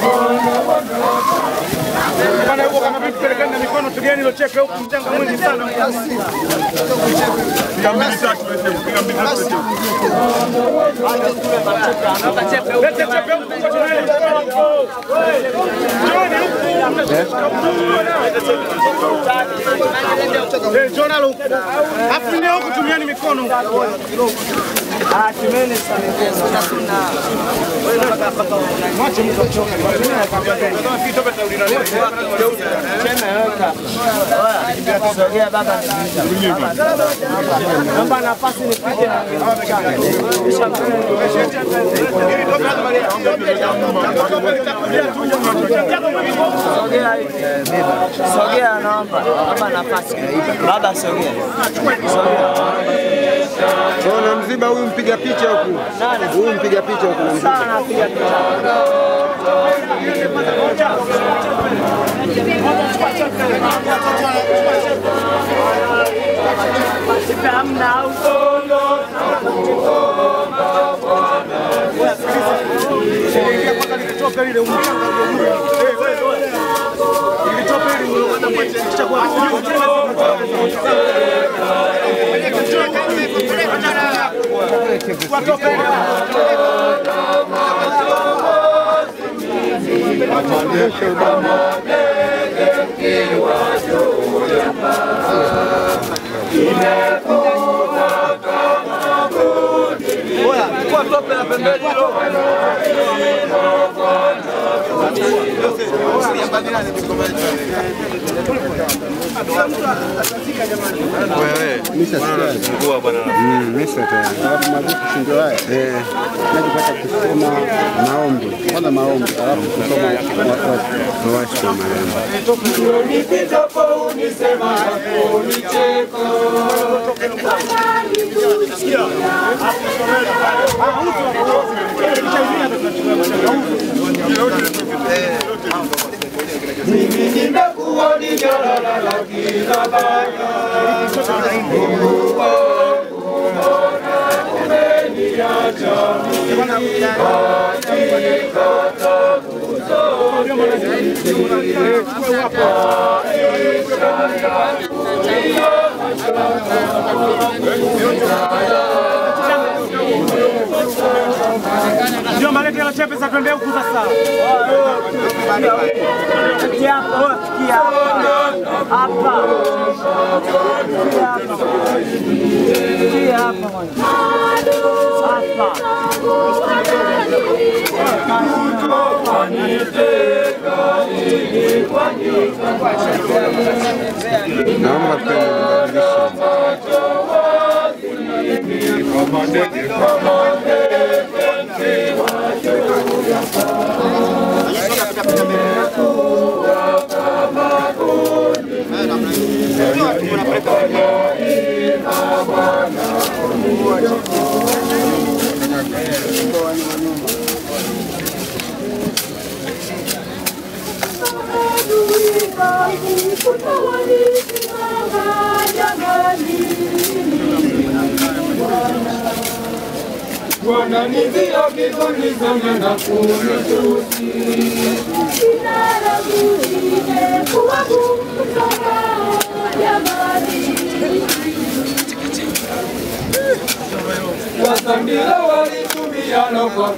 Oh, huko kama vipi pelekeni na mikono tugeni lo cheka huko, mchanga mwingi sana. Piga mbili tatu wewe, piga mbili tatu wewe. huko, tumieni mikono kwa tunali. Joni huku. Eh, Jona huku. Afu ndio huku tumieni mikono. Ah, tumeni sana. Mwache mtu achoke. Kama kitope Sogea baba. Naomba nafasi nipite na Sogea hivi. Sogea naomba. Naomba nafasi. Baba sogea. Ona mziba huyu mpiga picha huku. Huyu mpiga picha huku na mziba. Sana mpiga picha. Hamna au Ilitoka ile umchanga ule. Wewe wewe. Ilitoka ile unaanza Quanto pena vermelho? Wewe. Misa bwana. Mm, misa tena. Sababu mabuku shindo haya. Eh. Najipata kusoma maombi. Kwanza maombi, alafu kusoma watu wa marehemu. Ndio malete la chepe za twende huku sasa. Fikia hapo, Mimi nimekuonijorora la nabaya Mungu wangu mbona umeniacha katika tabu zote Maisha yangu ni ya mashaka Ndio maana kile chepe sasa tuende huku sasa. Hapa. Hapa. Hapa. Wasambila walitumiana kwa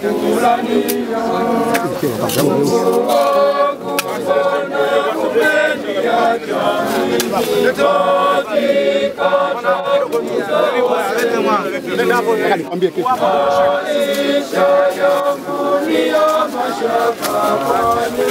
Niambie kitu. Maisha yangu ni mashaka, ni